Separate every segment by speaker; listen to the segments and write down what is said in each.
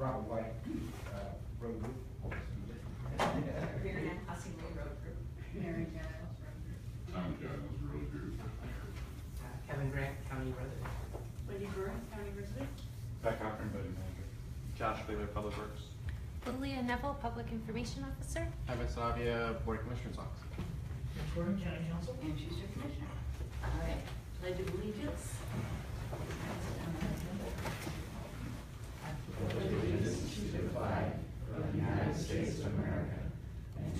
Speaker 1: Robert White, uh, road group.
Speaker 2: Mary Ann Hussey Road Group.
Speaker 3: Mary Giles,
Speaker 4: Tom Giles Road Group.
Speaker 5: Uh, Kevin Grant, county resident.
Speaker 3: Wendy Burns, County resident.
Speaker 4: Beck Cochran, Buddy Manager.
Speaker 6: Josh Wheeler, Public Works.
Speaker 7: Lilia Neville, Public Information Officer.
Speaker 6: Evan Savia, Board of Commissioners Office.
Speaker 3: Jim Gordon, County Counsel.
Speaker 2: And Schuster Commissioner. All right, pledge of allegiance.
Speaker 8: allegiance to the flag of the United States of America and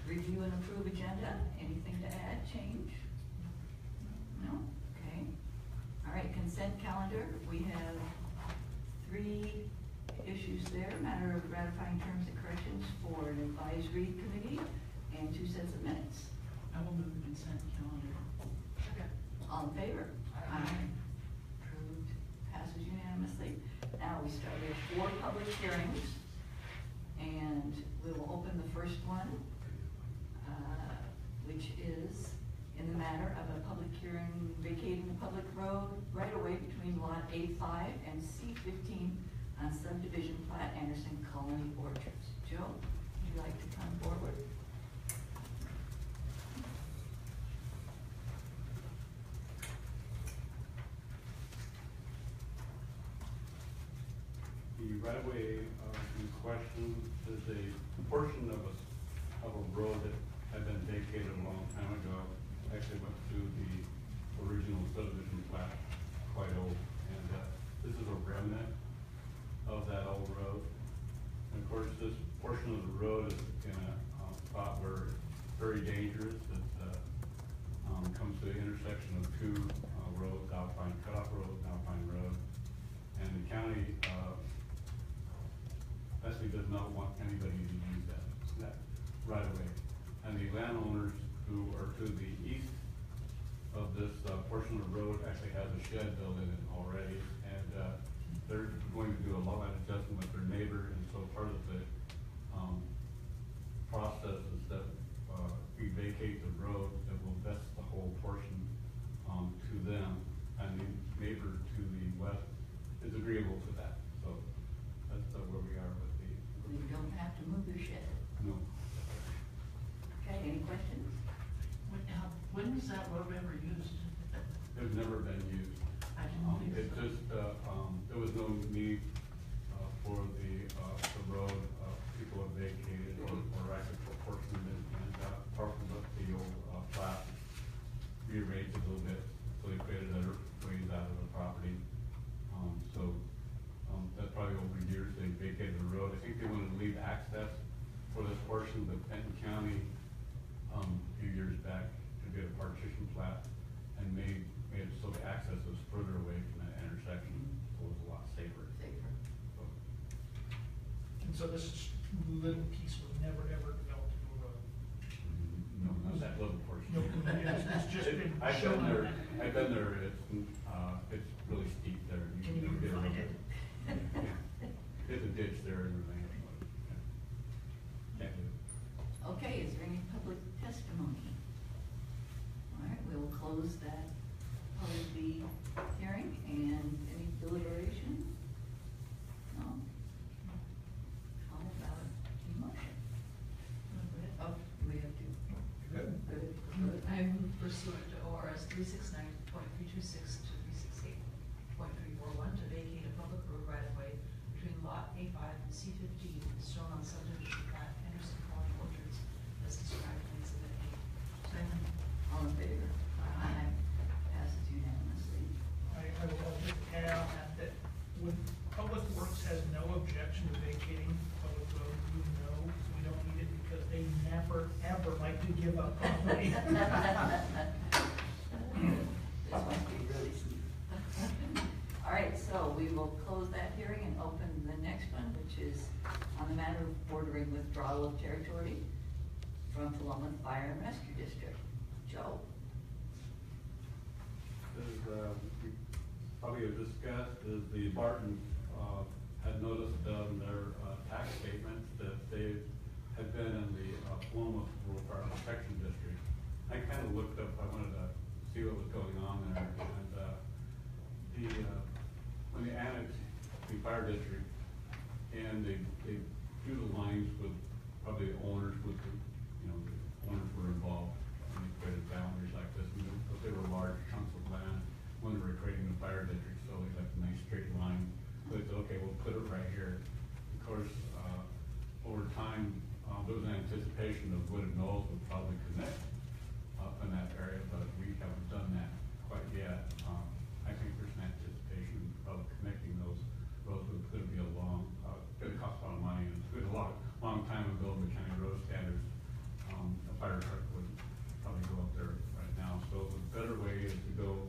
Speaker 2: Review and approve agenda. Anything to add, change? No? Okay. All right, consent calendar. We have three issues there. Matter of ratifying terms and corrections for an advisory committee and two sets of minutes.
Speaker 3: I will move the consent calendar.
Speaker 2: All in favor? Aye. Approved, passes unanimously. Now, we start with four public hearings, and we will open the first one, uh, which is in the matter of a public hearing vacating the public road right away between lot A five and C fifteen on subdivision plat Anderson Colony Orchards. Joe, would you like to come forward?
Speaker 9: The right-of-way uh, in question is a portion of a, of a road that had been vacated a long time ago. Actually went through the original subdivision plat, quite old. And uh, this is a remnant of that old road. And of course, this portion of the road is in a uh, spot where it's very dangerous. It's, uh, um, comes to the intersection of two uh, roads, Alpine Cutoff Road and Alpine Road. And the county, uh, Leslie does not want anybody to use that, that right away. And the landowners who are to the east of this uh, portion of the road actually has a shed built in it already. And, uh, they're going to do a lot line adjustment with their neighbor, and so part of the, um, process is that, uh, we vacate the road that will vest the whole portion, um, to them. And the neighbor to the west is agreeable to that, so that's uh, where we are with the.
Speaker 2: You don't have to move your shed.
Speaker 9: No.
Speaker 2: Okay, any questions?
Speaker 3: When, uh, when was that road ever used?
Speaker 9: It's never been used.
Speaker 3: I didn't
Speaker 9: Um,
Speaker 3: think
Speaker 9: It
Speaker 3: so.
Speaker 9: just, uh, um, there was no need, uh, for the, uh, the road, uh, people have vacated or, or actually proportioned and, and, uh, parceled up the old, uh, plat, rearranged it a little bit, so they created other ways out of the property. Um, so, um, that's probably over years, they vacated the road. I think they wanted to leave access for this portion, but Benton County, um, a few years back, did a partition plat and made, made it so the access was further away from that intersection, so it was a lot safer.
Speaker 2: Safer.
Speaker 9: So,
Speaker 10: And so this is little piece was never ever developed into a road.
Speaker 9: No, not that little portion.
Speaker 10: No, it's- it's just
Speaker 9: It-
Speaker 10: been
Speaker 9: I've
Speaker 10: shown
Speaker 9: been
Speaker 10: on
Speaker 9: there,
Speaker 10: that.
Speaker 9: I've been there, it's, uh, it's really steep there.
Speaker 10: Can you
Speaker 9: never get
Speaker 10: find
Speaker 9: around
Speaker 10: it?
Speaker 9: Yeah. There's a ditch there and everything. but, yeah. Can't do it.
Speaker 2: Okay, is there any public testimony? All right, we will close that part of the hearing and any deliberation? No? How about a motion? Oh, we have to.
Speaker 1: Good.
Speaker 2: Good, good.
Speaker 11: I move pursuant to ORS three six nine point three two six to three six eight point three four one to vacate a public road right of way between lot A five and C fifteen, as shown on subdivision plat Anderson Colony Orchards, as described in exhibit A.
Speaker 3: Second.
Speaker 2: All in favor? Aye. Passes unanimously.
Speaker 10: I, I will also add on that, that when Public Works has no objection to vacating public road, you know, we don't need it because they never, ever like to give up property.
Speaker 2: This must be really steep. All right, so so we will close that hearing and open the next one, which is on the matter of ordering withdrawal of territory from Philomath Fire and Rescue District. Joe?
Speaker 9: As, uh, we probably have discussed, is the Barton, uh, had noticed on their, uh, tax statements that they had been in the, uh, Philomath Rural Fire Protection District. I kind of looked up, I wanted to see what was going on there, and, uh, the, uh, when they annexed the fire district, and they, they drew the lines with, probably owners with, the you know, the owners were involved, and they created boundaries like this, and they- but they were large chunks of land when they were creating the fire district, so they left a nice straight line. So they said, okay, we'll put it right here. Of course, uh, over time, um, there was an anticipation of Wooded Knolls would probably connect up in that area, but we haven't done that quite yet. Um, I think there's an anticipation of connecting those roads, but it's gonna be a long, uh, gonna cost a lot of money, and it's been a long, long time to build the county road standards. Um, a fire truck would probably go up there right now, so the better way is to go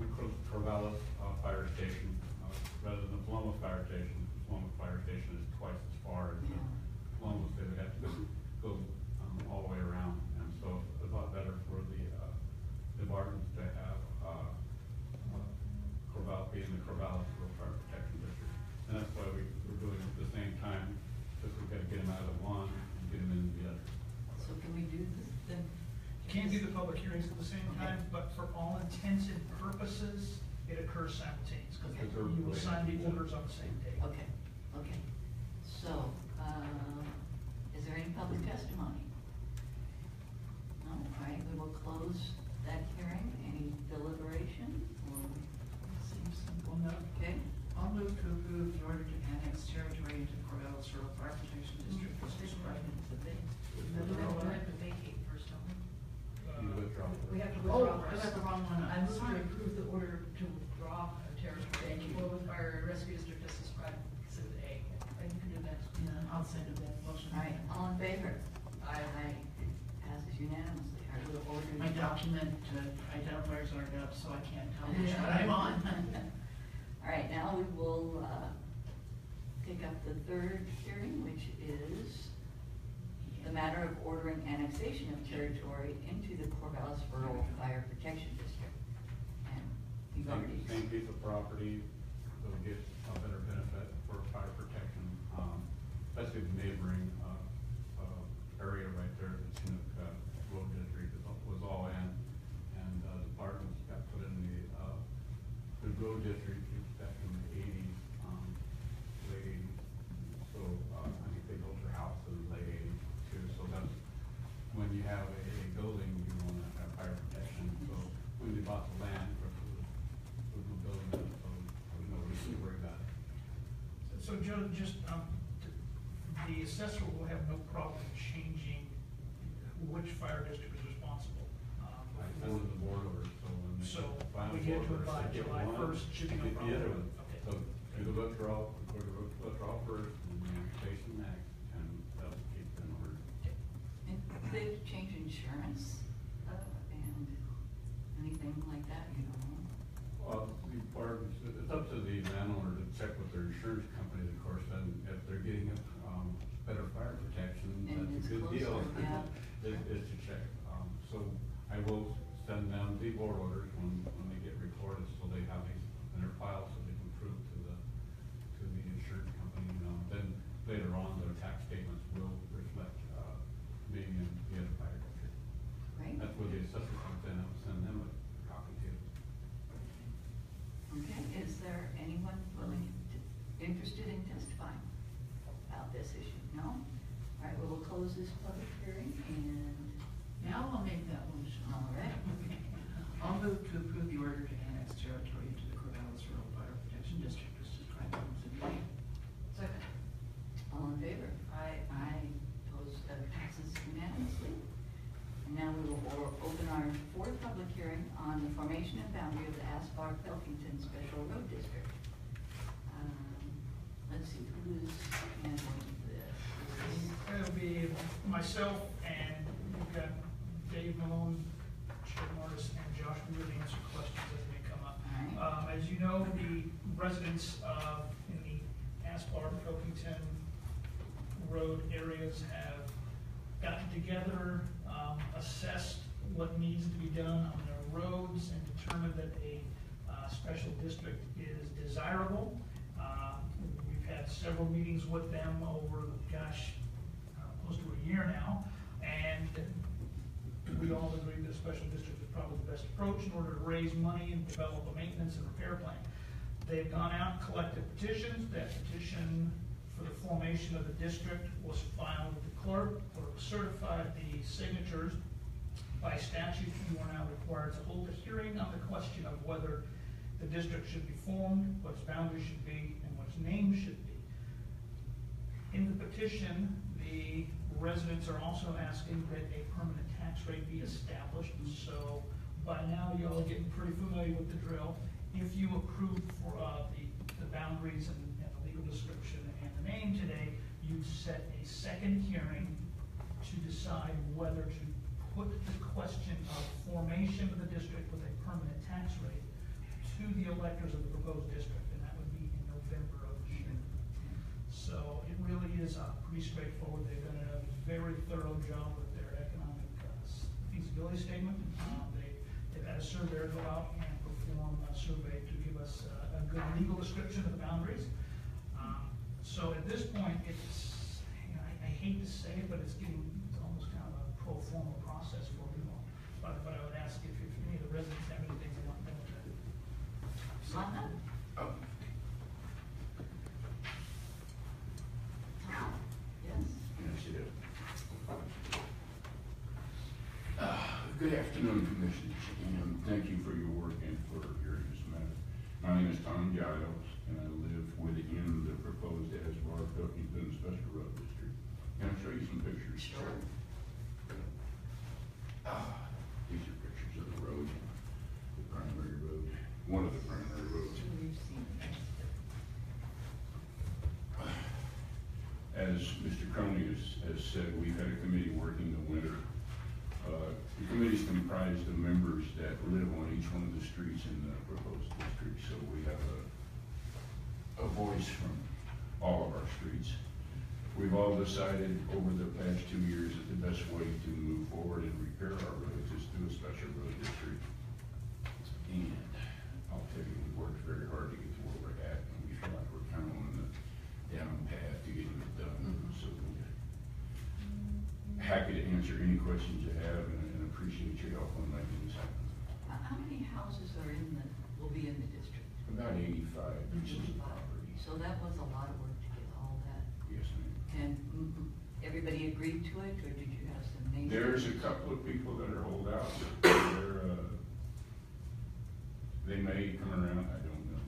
Speaker 9: on Cor- Corvallis, uh, fire station, uh, rather than the Philomath Fire Station. The Philomath Fire Station is twice as far as, uh, Columbus, they would have to go, go, um, all the way around, and so it's a lot better for the, uh, the Bartons to have, uh, uh, Corvallis, be in the Corvallis Rural Fire Protection District. And that's why we, we're doing it at the same time, because we've got to get them out of one and get them into the other.
Speaker 2: So can we do this then?
Speaker 10: You Can't do the public hearings at the same time, but for all intents and purposes, it occurs simultaneously.
Speaker 2: Okay.
Speaker 10: You will sign the orders on the same day.
Speaker 2: Okay, okay. So, uh, is there any public testimony? No, all right, we will close that hearing. Any deliberation or,
Speaker 3: Seems simple enough.
Speaker 2: okay?
Speaker 3: I'll move to approve the order to annex territory into Corvallis Rural Fire Protection District as described in the thing.
Speaker 11: We have to- we have to vacate first, don't we?
Speaker 9: You withdraw.
Speaker 11: We have to
Speaker 3: Oh,
Speaker 11: withdraw
Speaker 3: I
Speaker 11: first.
Speaker 3: got the wrong one.
Speaker 11: I move to approve the order to withdraw a territory.
Speaker 3: Thank you.
Speaker 11: Or with Fire Rescue District as described in Exhibit A. And you can do that.
Speaker 3: Yeah, I'll second that motion.
Speaker 2: All right, all in favor?
Speaker 11: Aye.
Speaker 2: Passes unanimously. Right, we'll order.
Speaker 3: My document uh, identifiers aren't up, so I can't tell which one I'm on.
Speaker 2: All right, now we will, uh, take up the third hearing, which is the matter of ordering annexation of territory into the Corvallis Rural Fire Protection District. And you've already.
Speaker 9: Same, same piece of property, they'll get a better benefit for fire protection, um, especially the neighboring, uh, area right there, the Chinook, uh, Road District is all- was all in. And, uh, the Bartons got put in the, uh, the road district back in the eighties, um, late eighties. So, uh, I think they built their house in the late eighties too, so that's, when you have a, a building, you wanna have fire protection, so when they bought the land, for the, for the building, so there was no reason to worry about it.
Speaker 10: Just, um, the assessor will have no problem changing which fire district is responsible. um,
Speaker 9: I sent the board so.
Speaker 10: So, we get to it by
Speaker 9: orders, they get
Speaker 10: July 1st, should be no
Speaker 9: get the other one.
Speaker 10: Okay.
Speaker 9: So, do the withdrawal, go to the withdrawal first, and then annexation next, and that'll keep it in order.
Speaker 2: And they've changed insurance, uh, and anything like that, you know?
Speaker 9: Well, the part, it's up to the landowner to check with their insurance company, of course, and if they're getting, um, better fire protection,
Speaker 2: And
Speaker 9: that's
Speaker 2: it's
Speaker 9: a good deal.
Speaker 2: closer, yeah.
Speaker 9: Is, is to check, um, so I will send them the when, when they get recorded, so they have these in their file, so they can prove to the, to the insurance company, you know, then later on, their tax statements will reflect, uh, being in the other fire district.
Speaker 2: Right?
Speaker 9: That's where the assessor comes in, I'll send them a copy too.
Speaker 2: Okay, is there anyone willing, to- interested in testifying about this issue? No? All right, well, we'll close this public hearing and,
Speaker 3: Now I'll make that motion.
Speaker 2: all right.
Speaker 3: I'll move to approve the order to annex territory into the Corvallis Rural Fire Protection District as described in Exhibit A.
Speaker 11: Second.
Speaker 2: All in favor?
Speaker 11: Aye.
Speaker 2: Aye, opposed, uh, passes unanimously. And now we will o- open our fourth public hearing on the and boundary of the Aspar Pilkington Special Road District. Um, Let's see, who is handling this?
Speaker 10: It'll be myself and we've got Dave Malone, Chip Morris, and Josh Wood to answer questions as they come up. Um, as you know, the residents, uh, in the Aspar, Pilkington Road areas have gotten together, um, assessed what needs to be done on roads and determined that a, uh, special district is desirable. Uh, We've had several meetings with them over, gosh, uh, close to a year now, and we all agree that a special district is probably the best approach in order to raise money and develop a maintenance and repair plan. They've gone out, collected petitions, that petition for the formation of the district was filed with the clerk, clerk certified the signatures. By statute, you are now required to hold a hearing on the question of whether the district should be formed, what its boundaries should be, and what its name should be. In the petition, the residents are also asking that a permanent tax rate be established, so by now y'all are getting pretty familiar with the drill. If you approve for, uh, the, the boundaries and, and the legal description and the name today, you'd set a second hearing to decide whether to put the question of formation of the district with a permanent tax rate to the electors of the proposed district, and that would be in November of this year. So it really is uh, pretty straightforward. They've done a very thorough job with their economic uh, feasibility statement. Um, They, they've had a surveyor go out and perform a survey to give us uh, a good legal description of the boundaries. Um, So at this point, it's, you know, I I hate to say it, but it's getting, it's almost kind of a pro forma process for you all. But, but I would ask if, if any of the residents have anything they want to know.
Speaker 2: Lana?
Speaker 4: Oh,
Speaker 2: Tom? Yes?
Speaker 4: yes, you do. Uh, Good afternoon, Commissioners, and thank you for your work and for hearing this matter. My name is Tom Giles, and I live within the proposed Asbar Pilkington Special Road District. Can I show you some pictures?
Speaker 2: Sure.
Speaker 4: Ah, These are pictures of the road, the primary road, one of the primary roads.
Speaker 2: We've seen it.
Speaker 4: As Mr. Croney has, has said, we've had a committee working the winter. Uh, The committee's comprised of members that live on each one of the streets in the proposed district, so we have a, a voice from all of our streets. We've all decided over the past two years that the best way to move forward and repair our roads is through a special road district. And I'll tell you, we worked very hard to get to where we're at, and we feel like we're kind of on the down path to getting it done. So we're happy to answer any questions you have and and appreciate your help on making this happen.
Speaker 2: How how many houses are in the, will be in the district?
Speaker 4: About eighty-five pieces of property.
Speaker 2: So that was a lot of work to get all that.
Speaker 4: Yes, ma'am.
Speaker 2: And mm, mm, everybody agreed to it, or did you have some names?
Speaker 4: There's a couple of people that are holdouts. They're, uh, they may come around, I don't know.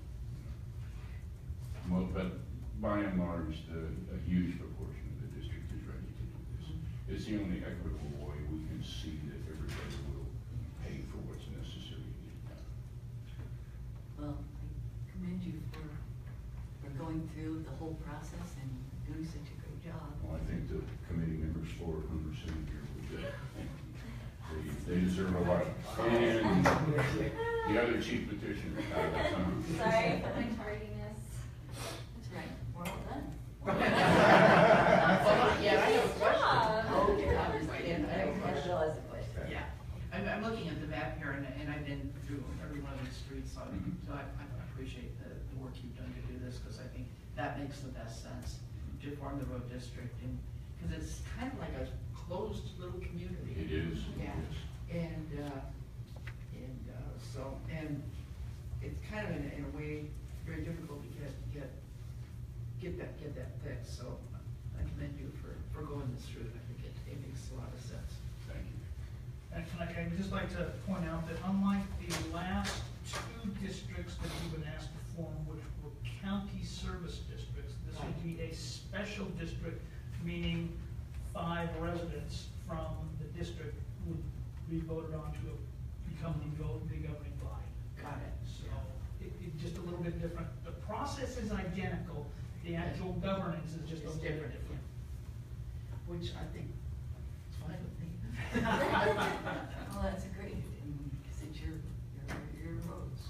Speaker 4: Well, but by and large, the, a huge proportion of the district is ready to do this. It's the only equitable way we can see that everybody will pay for what's necessary to get it done.
Speaker 2: Well, I commend you for, for going through the whole process and doing such a great job.
Speaker 4: Well, I think the committee members, for of whom here, will do. They, they deserve a lot. And the other chief petitioner, uh, um,
Speaker 7: Sorry for my tardiness.
Speaker 2: That's right, we're all done.
Speaker 3: Yeah, I have a question.
Speaker 7: job.
Speaker 2: Okay, I was like,
Speaker 3: Yeah, I have a
Speaker 2: I
Speaker 3: question.
Speaker 2: realize the question.
Speaker 3: Yeah, I'm, I'm looking at the map here and, and I've been through every one of streets, so I, so I, I appreciate the, the work you've done to do this, because I think that makes the best sense to form the road district and, because it's kind of like a closed little community.
Speaker 4: It is,
Speaker 3: Yeah,
Speaker 4: is.
Speaker 3: and, uh, and, uh, so, and it's kind of in, in a way, very difficult to get, get, get that, get that fixed, so I commend you for, for going this route, I think it, it makes a lot of sense.
Speaker 4: Thank you.
Speaker 10: And I'd I'd just like to point out that unlike the last two districts that you've been asked to form, which were county service districts, this would be a special district, meaning five residents from the district would be voted on to become the go- the governing body.
Speaker 3: Got it.
Speaker 10: So it, it just a little bit different. The process is identical, the actual governance is just a
Speaker 3: It's
Speaker 10: little bit
Speaker 3: different,
Speaker 10: different.
Speaker 3: Which I think is fine with me.
Speaker 2: Well, that's a great, because it's your, your, your roads.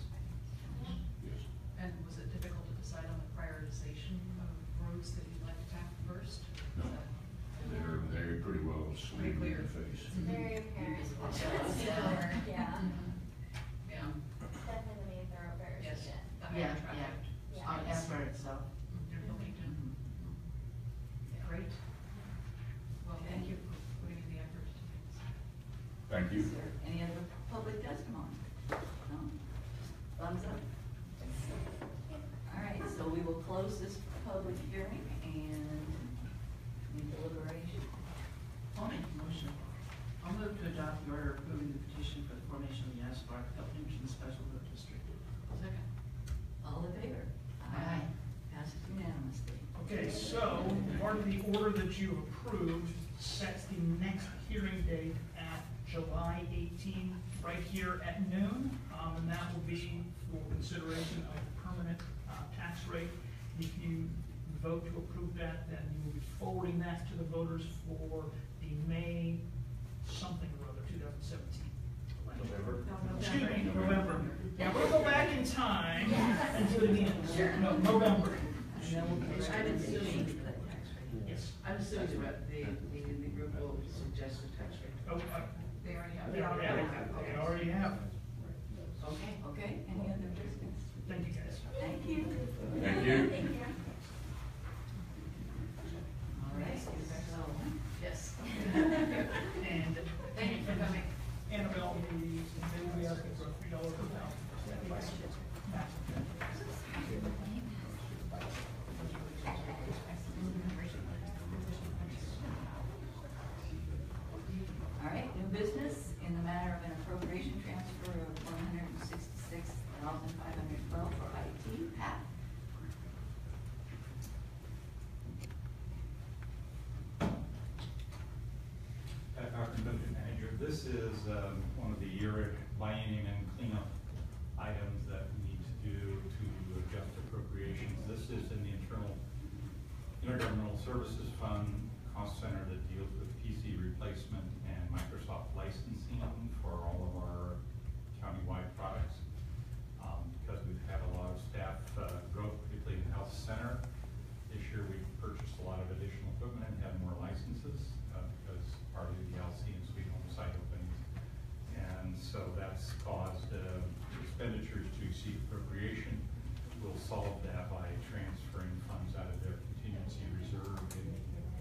Speaker 4: Yes.
Speaker 11: And was it
Speaker 3: Yeah,
Speaker 11: traffic.
Speaker 3: yeah, on Asbury itself.
Speaker 11: In Wilmington.
Speaker 3: Mhm.
Speaker 11: Great. Well, thank you for putting in the effort to make this happen.
Speaker 4: Thank you.
Speaker 2: Is there any other public testimony? No? Thumbs up? All right, so we will close this public hearing and need deliberation.
Speaker 3: I'll make a motion. I'll move to adopt the order approving the petition for the formation of the Asbar Special Road District.
Speaker 2: Second. All in favor?
Speaker 3: Aye.
Speaker 2: Passes unanimously.
Speaker 10: Okay, so part of the order that you approved sets the next hearing date at July 18, right here at noon. Um, And that will be for consideration of the permanent uh, tax rate. If you vote to approve that, then you will be forwarding that to the voters for the May something or other, 2017.
Speaker 1: November.
Speaker 10: Excuse me, November. Yeah, we'll go back in time and do it again. No, November. And then we'll-
Speaker 3: I'm assuming,
Speaker 10: Yes.
Speaker 3: I'm assuming the, rep- the, the, the group will suggest a tax rate.
Speaker 10: Oh, uh,
Speaker 11: They already have.
Speaker 10: They already have, they already have.
Speaker 3: Okay.
Speaker 2: Okay, any other business?
Speaker 10: Thank you, guys.
Speaker 2: Thank you.
Speaker 4: Thank you.
Speaker 2: All right, so,
Speaker 11: Yes.
Speaker 10: And.
Speaker 11: Thank you for coming.
Speaker 10: Annabelle, we, they will be asking for a three dollar thousand.
Speaker 2: all right, new business in the matter of an appropriation transfer of one hundred and sixty-six thousand five hundred twelve for IT. Pat?
Speaker 12: Pat Cochran, Budget Manager. This is um, one of the year biennium and cleanup items that we need to do to adjust appropriations. This is in the internal, intergovernmental services fund cost center that deals with PC replacement and Microsoft licensing for all of our countywide products. Um, Because we've had a lot of staff uh, growth, particularly in the health center, this year we purchased a lot of additional equipment and had more licenses, uh, because part of the LC and Sweet Home site openings. And so that's caused, uh, expenditures to exceed appropriation. We'll solve that by transferring funds out of their contingency reserve in,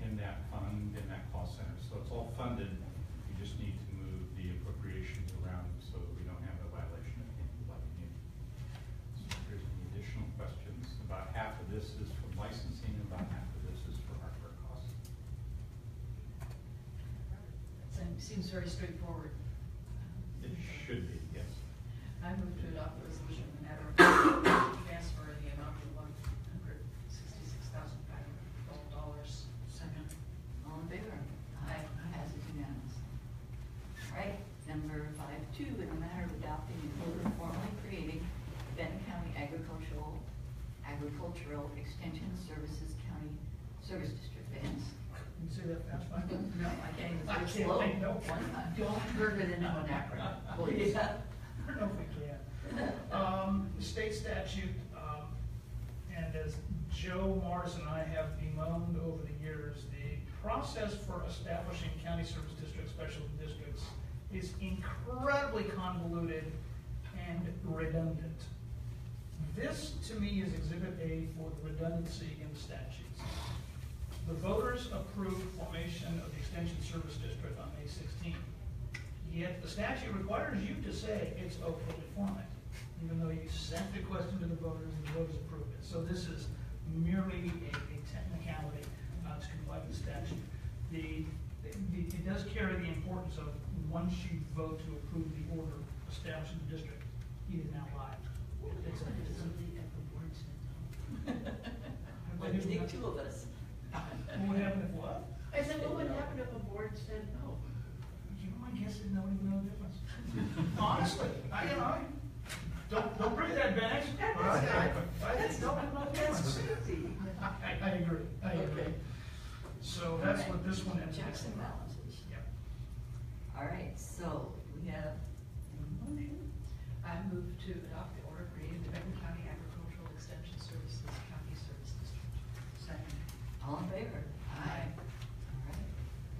Speaker 12: in that fund, in that cost center. So it's all funded, we just need to move the appropriations around so that we don't have a violation of any budget. So if there's any additional questions, about half of this is from licensing, and about half of this is for hardware costs.
Speaker 11: Seems- Seems very straightforward.
Speaker 12: It should be, yes.
Speaker 11: I move to adopt the resolution in the matter of transfer in the amount of one hundred sixty-six thousand five hundred twelve dollars.
Speaker 2: Second. All in favor?
Speaker 11: Aye.
Speaker 2: Passes unanimous. All right, number five two, in the matter of adopting and order formally creating Benton County Agricultural, Agricultural Extension Services County Service District, Vance.
Speaker 10: Can you say that fast, Mike?
Speaker 2: No, I can't even
Speaker 10: I can't
Speaker 2: slow.
Speaker 3: Don't turn it into an acronym, please.
Speaker 10: I don't know if we can. Um, the state statute, um, and as Joe Morris and I have bemoaned over the years, the process for establishing county service districts, special districts, is incredibly convoluted and redundant. This, to me, is exhibit A for the redundancy in statutes. The voters approved formation of the extension service district on May sixteenth. Yet the statute requires you to say it's okay to form it, even though you sent the question to the voters and the voters approved it. So this is merely a, a technicality uh, to comply with the statute. The, the, it does carry the importance of, once you vote to approve the order establishing the district, it is now live. It's a, it's a,
Speaker 2: What do you think, two of us?
Speaker 10: What would happen if what?
Speaker 3: I said, what would happen if a board said no?
Speaker 10: You know, I guess it nobody even know the difference. Honestly, I, you know, I, don't, don't bring that back.
Speaker 3: That's
Speaker 10: all right?
Speaker 3: not-
Speaker 10: I think nobody would know the
Speaker 3: That's
Speaker 10: difference.
Speaker 3: crazy.
Speaker 10: I, I agree, I agree. So that's what this one is.
Speaker 2: Checks and balances.
Speaker 10: Yep.
Speaker 2: All right, so we have a motion.
Speaker 11: I move to adopt the order creating the Benton County Agricultural Extension Services County Service District.
Speaker 2: Second. All in favor? Aye. All right,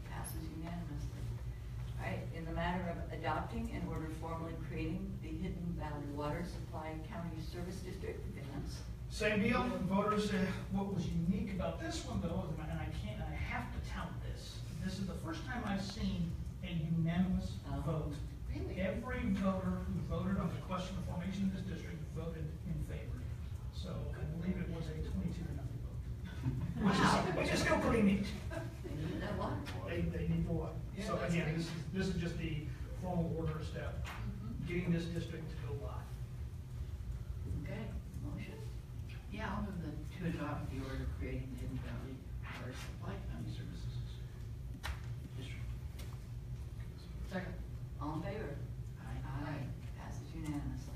Speaker 2: passes unanimously. All right, in the matter of adopting and order formally creating the Hidden Valley Water Supply County Service District, Van.
Speaker 10: Same deal, voters, uh, what was unique about this one though, is- and I can't, I have to tout this, this is the first time I've seen a unanimous
Speaker 2: Oh.
Speaker 10: vote.
Speaker 3: Really?
Speaker 10: Every voter who voted on the question of formation of this district voted in favor. So I believe it was a twenty-two to nothing vote. Which is,
Speaker 2: Wow.
Speaker 10: which is still pretty neat.
Speaker 2: They that one.
Speaker 10: They, they need the what?
Speaker 3: Yeah,
Speaker 10: So again, this is, this is just the formal order step, mm-hmm. getting this district to go live.
Speaker 2: Okay, motion?
Speaker 3: Yeah, I'll move the, to adopt the order creating the Hidden Valley Water Supply County Services District. Second.
Speaker 2: All in favor?
Speaker 3: Aye.
Speaker 2: Aye, passes unanimously.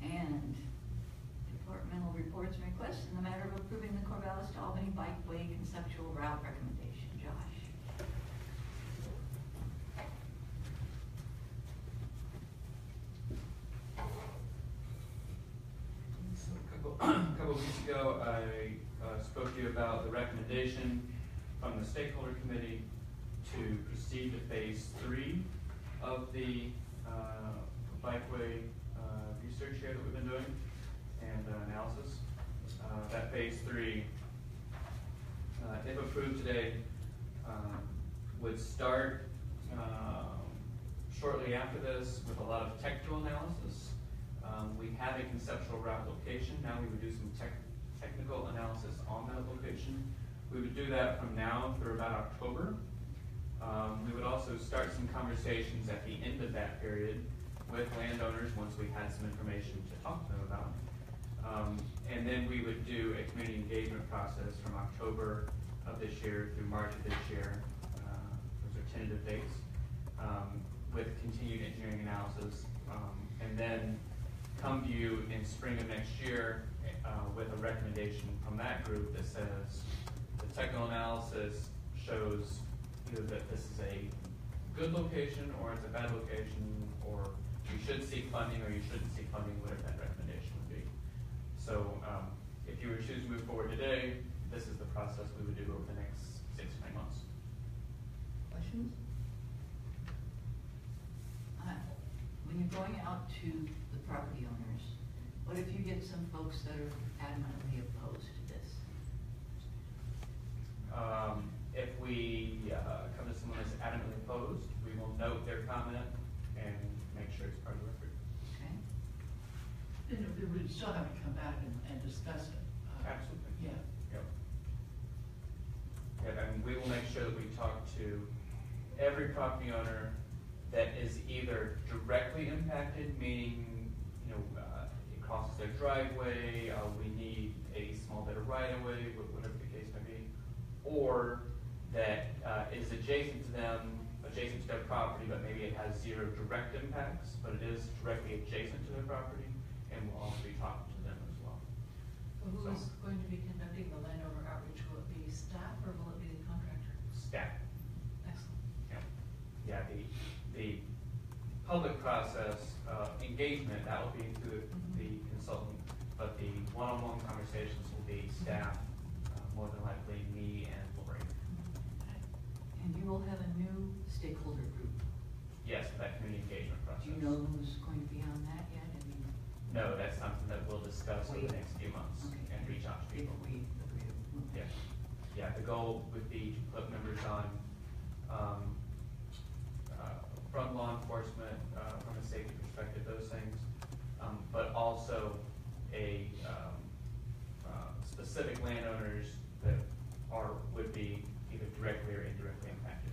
Speaker 2: And departmental reports and requests in the matter of approving the Corvallis to Albany Bikeway conceptual route recommendation. Josh?
Speaker 6: So a couple, a couple weeks ago, I uh, spoke to you about the recommendation from the stakeholder committee to proceed to phase three of the uh, bikeway uh, research here that we've been doing and uh, analysis. Uh, That phase three, if approved today, um, would start um, shortly after this with a lot of technical analysis. Um, we have a conceptual route location, now we would do some tech, technical analysis on that location. We would do that from now through about October. Um, we would also start some conversations at the end of that period with landowners, once we had some information to talk to them about. Um, and then we would do a community engagement process from October of this year through March of this year. Uh, Those are tentative dates, um, with continued engineering analysis. Um, and then come to you in spring of next year, uh, with a recommendation from that group that says, the technical analysis shows either that this is a good location, or it's a bad location, or you should seek funding, or you shouldn't seek funding, whatever that recommendation would be. So, um, if you were to choose to move forward today, this is the process we would do over the next six to nine months.
Speaker 2: Questions? Uh, When you're going out to the property owners, what if you get some folks that are adamantly opposed to this?
Speaker 6: Um, if we, uh, come to someone that's adamantly opposed, we will note their comment and make sure it's part of the record.
Speaker 2: Okay?
Speaker 3: And we would still have to come back and, and discuss it. uh,
Speaker 6: Absolutely.
Speaker 3: Yeah.
Speaker 6: Yep. Yeah, and we will make sure that we talk to every property owner that is either directly impacted, meaning, you know, crosses their driveway, uh, we need a small bit of right of way, wh- whatever the case may be, or that, uh, is adjacent to them, adjacent to their property, but maybe it has zero direct impacts, but it is directly adjacent to their property, and we'll also be talking to them as well.
Speaker 11: So who
Speaker 6: So-
Speaker 11: is going to be conducting the landowner outreach? Will it be staff or will it be the contractor?
Speaker 6: Staff.
Speaker 11: Excellent.
Speaker 6: Yeah, yeah, the, the public process, uh, engagement, that will be through the consultant, but the one-on-one conversations will be staff, uh, more than likely me and Lori.
Speaker 2: And you will have a new stakeholder group.
Speaker 6: Yes, that community engagement
Speaker 2: Do
Speaker 6: process.
Speaker 2: you know who's going to be on that yet? I mean,
Speaker 6: No, that's something that we'll discuss over the next few months and reach out to people.
Speaker 2: we agree to.
Speaker 6: Yeah, yeah, the goal would be to put members on, um, uh, from law enforcement, uh, from a safety perspective, those things. Um, but also a, um, uh, specific landowners that are, would be either directly or indirectly impacted.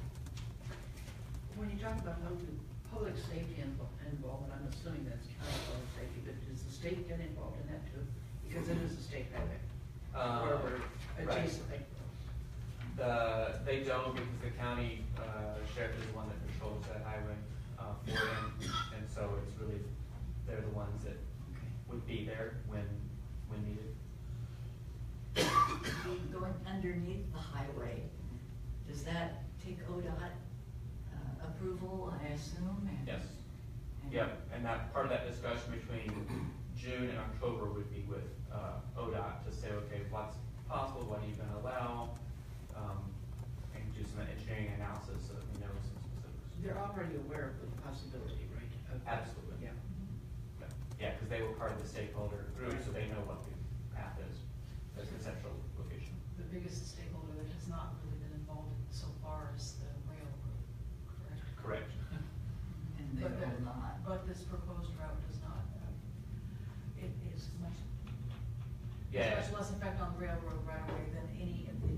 Speaker 3: When you talk about public, public safety invo- involvement, I'm assuming that's county public safety, but does the state get involved in that too? Because it is a state highway.
Speaker 6: Uh,
Speaker 3: Where we're
Speaker 6: right.
Speaker 3: adjacent, like,
Speaker 6: The, they don't because the county, is the one that controls that highway, uh, for them. And so it's really, they're the ones that would be there when, when needed.
Speaker 2: Going underneath the highway, does that take ODOT uh, approval, I assume? and-
Speaker 6: Yes.
Speaker 2: and-
Speaker 6: Yep, and that, part of that discussion between June and October would be with, uh, ODOT to say, okay, what's possible, what are you gonna allow?
Speaker 3: They're already aware of the possibility, right? of-
Speaker 6: Absolutely.
Speaker 3: Yeah.
Speaker 6: Yeah, because they were part of the stakeholder group, so they know what the path is, as
Speaker 11: the
Speaker 6: central location.
Speaker 11: The biggest stakeholder that has not really been involved so far is the railroad, correct? Correct.
Speaker 2: And they But the- not.
Speaker 11: But this proposed route does not, um, it is much, Yeah, much less effect on the railroad right away than any of the.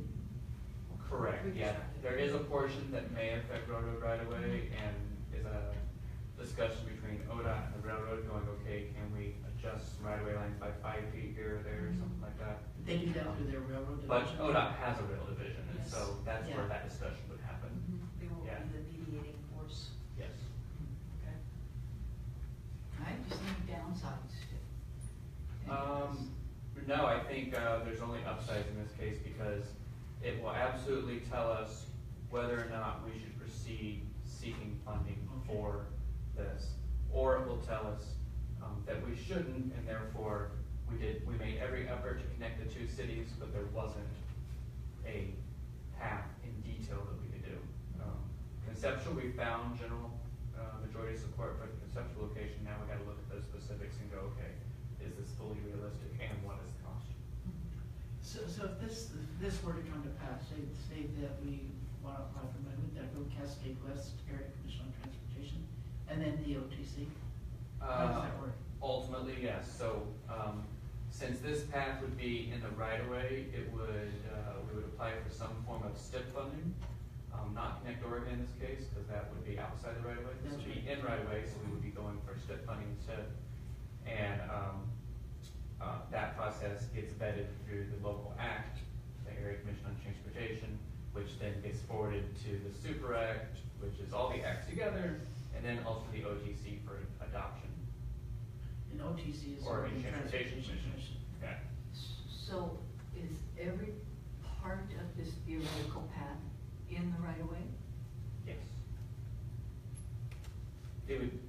Speaker 6: correct, yeah.
Speaker 11: Reconstructed.
Speaker 6: There is a portion that may affect railroad right away and is a discussion between ODOT and the railroad going, okay, can we adjust some right of way lines by five feet here or there or something like that?
Speaker 3: They do that through their railroad
Speaker 6: But
Speaker 3: division.
Speaker 6: ODOT has a rail division, and
Speaker 11: Yes.
Speaker 6: so that's where
Speaker 3: Yeah.
Speaker 6: that discussion would happen.
Speaker 11: They will
Speaker 6: Yeah.
Speaker 11: be the mediating force.
Speaker 6: Yes.
Speaker 11: Okay.
Speaker 2: All right, just any downsides to?
Speaker 6: Um, no, I think, uh, there's only upsides in this case because it will absolutely tell us whether or not we should proceed seeking funding for this. Or it will tell us, um, that we shouldn't and therefore we did, we made every effort to connect the two cities, but there wasn't a path in detail that we could do. Um, Conceptual, we found general, uh, majority support for the conceptual location, now we gotta look at the specifics and go, okay, is this fully realistic and what is the cost?
Speaker 3: So, so if this, if this were to come to pass, say, say that we want to apply for money, would that go Cascade West Area Commission on Transportation, and then the OTC? How does that
Speaker 6: Uh,
Speaker 3: work?
Speaker 6: Ultimately, yes, so, um, since this path would be in the right of way, it would, uh, we would apply for some form of STIP funding. Um, not Connect Oregon in this case, because that would be outside the right of way, this would be
Speaker 3: That's right.
Speaker 6: in right of way, so we would be going for STIP funding instead. And, um, uh, that process gets vetted through the local act, the Area Commission on Transportation, which then gets forwarded to the Super Act, which is all the acts together, and then also the OTC for adoption.
Speaker 3: And OTC is.
Speaker 6: Oregon
Speaker 3: Oregon
Speaker 6: Transportation Commission. Okay.
Speaker 2: So is every part of this theoretical path in the right of way?
Speaker 6: Yes. It would,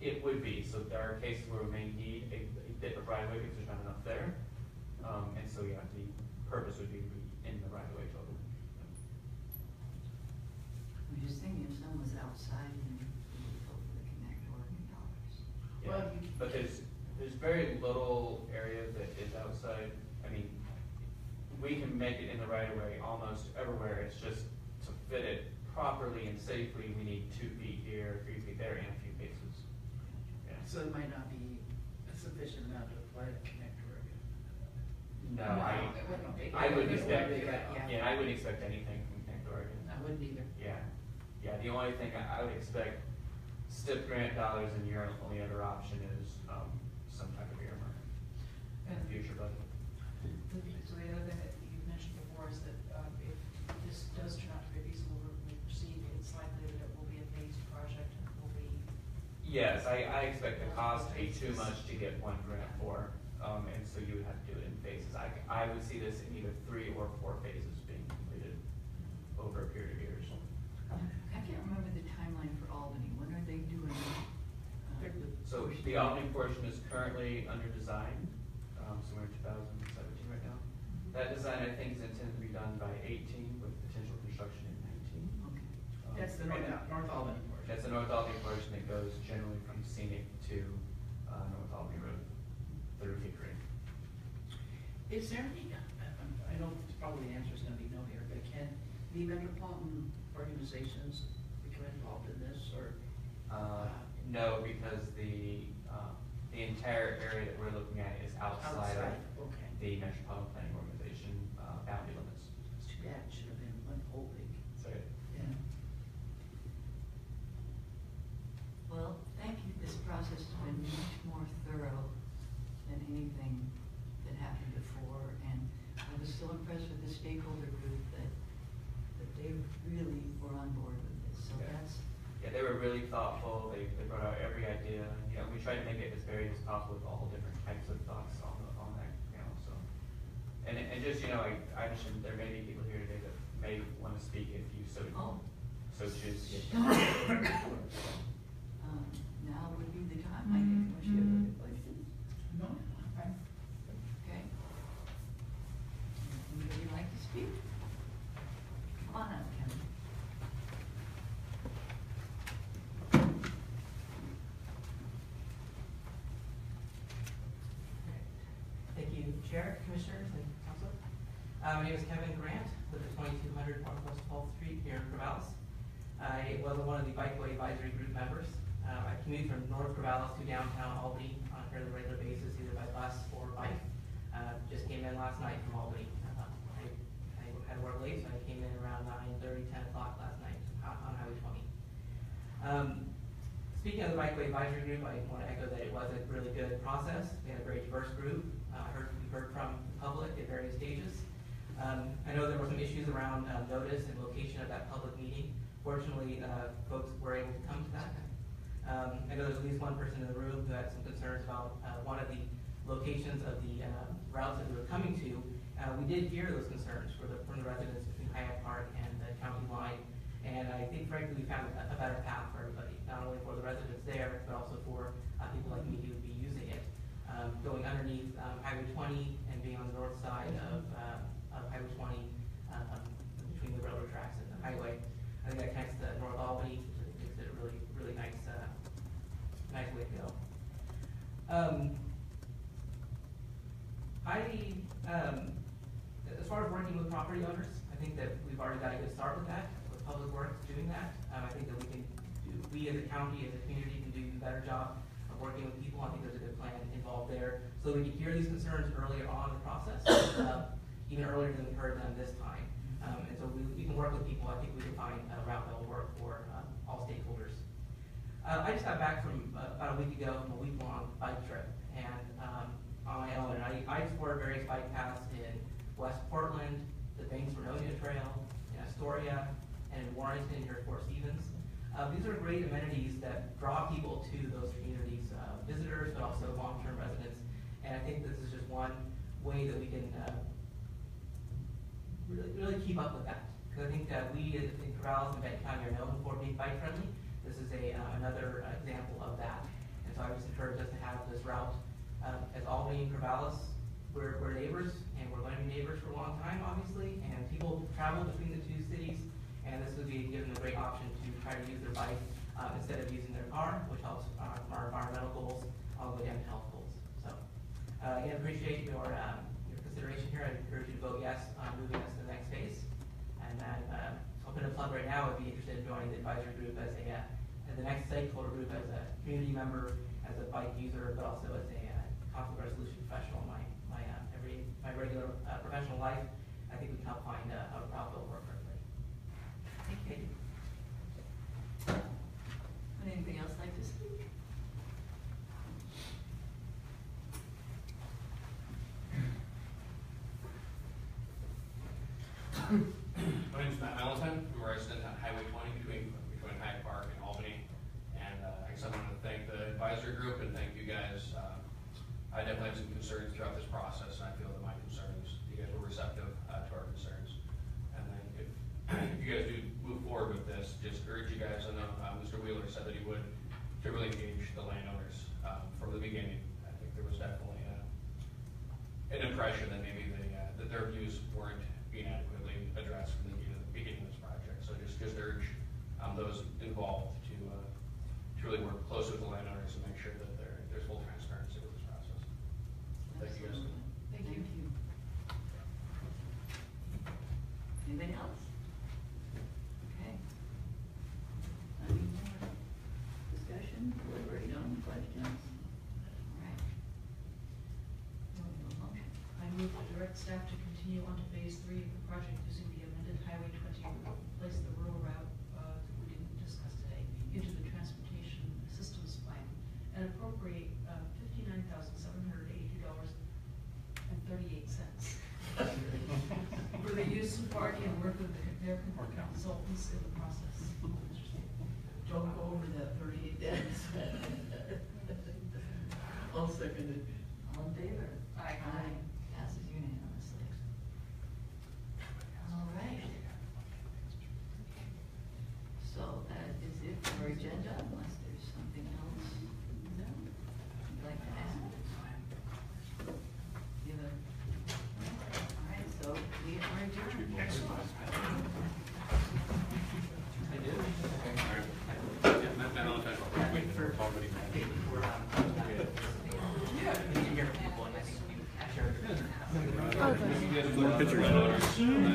Speaker 6: it would be, so there are cases where we may need a, a bit of right of way because there's not enough there. Um, and so, yeah, the purpose would be to be in the right of way totally.
Speaker 2: I'm just someone was outside and we would go for the Connect Oregon dollars.
Speaker 3: Well,
Speaker 6: Yeah,
Speaker 3: you-
Speaker 6: but there's, there's very little area that is outside, I mean, we can make it in the right of way almost everywhere, it's just to fit it properly and safely, we need two feet here, three feet there, and a few paces. Yeah.
Speaker 3: So it might not be a sufficient amount to apply to Connect Oregon.
Speaker 6: No, I,
Speaker 3: it wouldn't be.
Speaker 6: I wouldn't
Speaker 3: It
Speaker 6: expect,
Speaker 3: wouldn't be, yeah.
Speaker 6: yeah, I wouldn't expect anything from Connect Oregon.
Speaker 3: I wouldn't either.
Speaker 6: Yeah, yeah, the only thing I, I would expect, STIP grant dollars and your only other option is, um, some type of earmark in the future budget.
Speaker 11: So the other thing that you mentioned before is that, um, if this does turn out to be feasible, we proceed, it's likely that it will be a phased project and will be,
Speaker 6: Yes, I, I expect the cost to be too much to get one grant for, um, and so you would have to do it in phases. I, I would see this in either three or four phases being completed over a period of years.
Speaker 2: I can't remember the timeline for Albany, when are they doing? uh, the
Speaker 6: So
Speaker 2: portion?
Speaker 6: The Albany portion is currently under design, um, so we're in two thousand seventeen right now. That design, I think, is intended to be done by eighteen with potential construction in nineteen.
Speaker 2: Okay.
Speaker 6: Um,
Speaker 3: That's the North, North Albany portion.
Speaker 6: That's the North Albany portion that goes generally from Scenic to, uh, North Albany Road through Hickory.
Speaker 3: Is there any, I know probably the answer is gonna be no here, but can the metropolitan organizations become involved in this, or?
Speaker 6: Uh, no, the, uh, the entire area that we're looking at is outside of
Speaker 3: Okay.
Speaker 6: the Metropolitan Planning Organization, uh, boundary limits.
Speaker 3: It's too bad, it should have been one whole big,
Speaker 6: So,
Speaker 3: yeah.
Speaker 2: Well, thank you, this process has been much more thorough than anything that happened before, and I was so impressed with the stakeholder group that, that they really were on board with this, so
Speaker 6: Yeah.
Speaker 2: that's,
Speaker 6: yeah, they were really thoughtful, they, they brought out every idea, you know, we tried to make it as varied as possible with all different types of thoughts on the, on that, you know, so. And, and just, you know, I, I understand there may be people here today that may wanna speak if you so,
Speaker 2: oh,
Speaker 6: so choose. to get-
Speaker 2: um, now would be the time, I think, unless you have other questions,
Speaker 3: No, I,
Speaker 2: okay? Anybody like to speak? Come on up, Kevin.
Speaker 5: Thank you, Chair, Commissioners, and Council. Uh, my name is Kevin Grant with the twenty-two hundred Northwest Twelfth Street here in Corvallis. I was one of the Bikeway Advisory Group members. Uh, I commute from North Corvallis to downtown Albany on a fairly regular basis, either by bus or bike. Uh, just came in last night from Albany. Uh, I, I had to work late, so I came in around nine thirty, ten o'clock last night on, Highway twenty. Um, speaking of the Bikeway Advisory Group, I want to echo that it was a really good process. We had a very diverse group. I heard, from the public at various stages. Um, I know there were some issues around, uh, notice and location of that public meeting. Fortunately, uh, folks were able to come to that. Um, I know there's at least one person in the room who had some concerns about, uh, one of the locations of the, uh, routes that we were coming to. Uh, we did hear those concerns the, from the residents between Hyatt Park and the county line. And I think frankly, we found a, a better path for everybody, not only for the residents there, but also for, uh, people like me who would be. Um, going underneath, um, Highway twenty and being on the north side of, uh, of Highway twenty, um, between the railroad tracks and the highway. I think that connects to North Albany, which I think makes it a really, really nice, uh, nice way to go. Um, I, um, as far as working with property owners, I think that we've already got a good start with that, with Public Works doing that. Um, I think that we can, do we as a county, as a community, can do a better job of working with people. I think there's a good plan involved there, so we can hear these concerns earlier on in the process, uh, even earlier than we heard them this time. Um, and so we, we can work with people. I think we can find a route that will work for, um, all stakeholders. Uh, I just got back from, uh, about a week ago, from a week-long bike trip, and, um, on my own, and I, I explored various bike paths in West Portland, the Banks Vernonia Trail, in Astoria, and in Warrenton, here at Fort Stevens. Uh, these are great amenities that draw people to those communities, uh, visitors, but also long-term residents, and I think this is just one way that we can, uh, really, really keep up with that. Because I think that we in in and Benton County are known for being bike friendly. This is a, uh, another uh, example of that. And so I just encourage us to have this route, um, as Albany and Corvallis, we're, we're neighbors, and we're gonna be neighbors for a long time, obviously, and people travel between the two cities, and this would be given a great option to try to use their bike, uh, instead of using their car, which helps, uh, our environmental goals, all the way down to health goals. Uh, again, appreciate your, um, your consideration here. I encourage you to vote yes on moving us to the next phase. And uh, open a plug right now, would be interested in joining the advisory group as a, uh, as the next stakeholder group, as a community member, as a bike user, but also as a, uh, conflict resolution professional in my, my, uh, every, my regular, uh, professional life. I think we can help find a, a route work for. Thank you.
Speaker 2: Anybody else like to?
Speaker 13: My name's Matt Valentine, I'm a resident on Highway twenty between, between Hyde Park and Albany. And, uh, I guess I wanted to thank the advisory group and thank you guys. Um, I definitely had some concerns throughout this process, and I feel that my concerns, you guys were receptive, uh, to our concerns. And then if, if you guys do move forward with this, just urge you guys, I know, uh, Mr. Wheeler said that he would, to really engage the landowners, um, from the beginning. I think there was definitely, uh, an impression that maybe they, uh, that their views weren't being adequately addressed from the beginning, beginning of this project. So just, just urge, um, those involved to, uh, to really work closely with the landowners and make sure that there, there's full transparency with this process. Thank you guys.
Speaker 2: Absolutely.
Speaker 11: Thank you.
Speaker 2: Anybody else? Okay. Any more discussion, deliberation, questions? All right. Do we have a motion?
Speaker 11: I move to direct staff to continue on to phase three of the project using the amended Highway twenty, replace the rural route, uh, that we didn't discuss today, into the transportation systems plan, and appropriate, uh, fifty-nine thousand seven hundred eighty dollars and thirty-eight cents. For the use of party and work with the, their consultants in the process.
Speaker 3: Don't go over that thirty-eight days. I'll second it.
Speaker 2: All in favor?
Speaker 11: Aye.
Speaker 2: Passes unanimously. All right. So that is it for our agenda, unless there's something else, no, you'd like to add? Give a, all right, so we are adjourned.
Speaker 5: I do.
Speaker 13: Yeah, Matt Valentine.
Speaker 5: Wait for, wait for, um, yeah, you can hear people, and I think you share.
Speaker 9: More pictures.